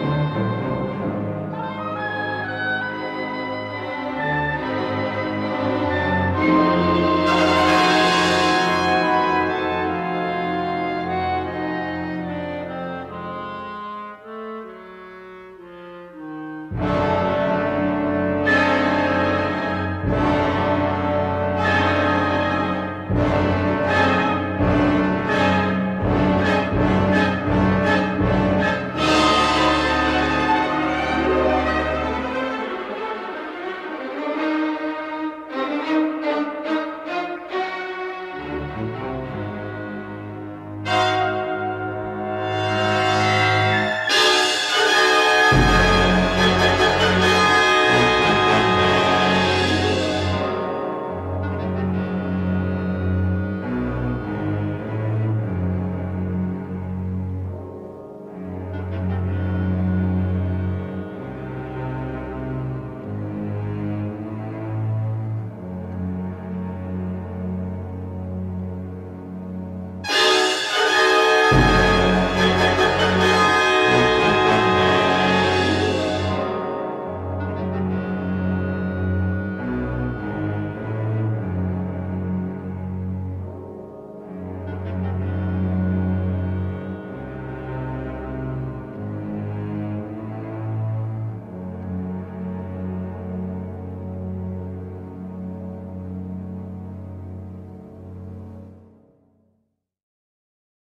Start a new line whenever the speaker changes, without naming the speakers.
Música